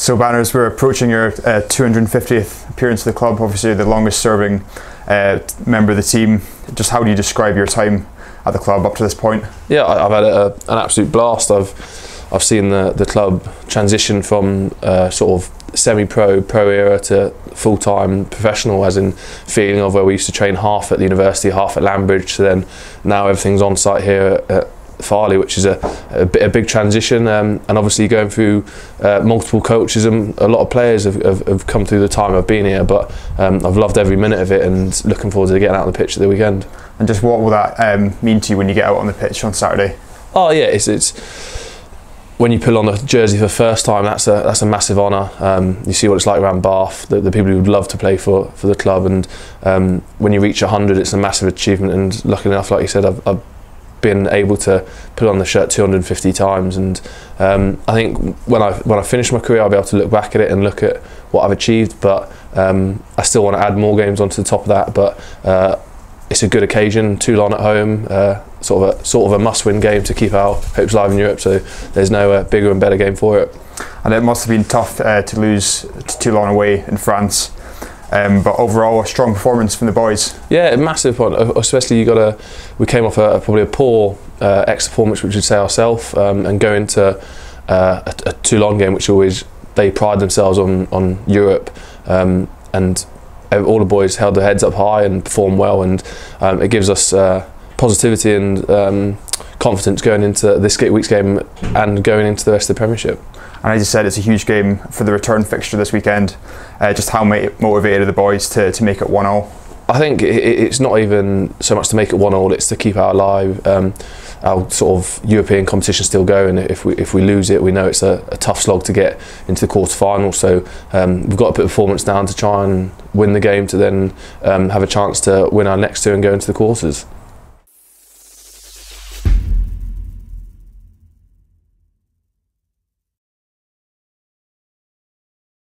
So Banners, we're approaching your uh, 250th appearance at the club. Obviously, the longest serving uh, member of the team. Just how do you describe your time at the club up to this point? Yeah, I've had a, an absolute blast. I've I've seen the the club transition from uh, sort of semi-pro pro era to full-time professional as in feeling of where we used to train half at the university half at Lambridge to then now everything's on site here at Farleigh which is a, a, a big transition um, and obviously going through uh, multiple coaches and a lot of players have, have, have come through the time I've been here but um, I've loved every minute of it and looking forward to getting out on the pitch at the weekend. And just what will that um, mean to you when you get out on the pitch on Saturday? Oh yeah, it's it's when you pull on the jersey for the first time. That's a that's a massive honour. Um, you see what it's like around Bath. The, the people who would love to play for for the club, and um, when you reach hundred, it's a massive achievement. And luckily enough, like you said, I've, I've been able to put on the shirt 250 times. And um, I think when I when I finish my career I'll be able to look back at it and look at what I've achieved. But um, I still want to add more games onto the top of that. But uh, it's a good occasion. Toulon at home uh, sort of a sort of a must-win game to keep our hopes alive in Europe. So there's no uh, bigger and better game for it. And it must have been tough uh, to lose to Toulon away in France. Um, but overall, a strong performance from the boys. Yeah, a massive one. Uh, Especially you got a. We came off a, probably a poor uh, ex performance, which we'd say ourselves, um, and go into uh, a, a Toulon game, which always they pride themselves on on Europe, um, and all the boys held their heads up high and performed well, and um, it gives us uh, positivity and um, confidence going into this week's game and going into the rest of the Premiership. And as you said, it's a huge game for the return fixture this weekend. Uh, just how motivated are the boys to, to make it 1 0? I think it's not even so much to make it one all; it's to keep our live, um, our sort of European competition still going. If we if we lose it, we know it's a, a tough slog to get into the quarterfinal. So um, we've got to put performance down to try and win the game to then um, have a chance to win our next two and go into the quarters.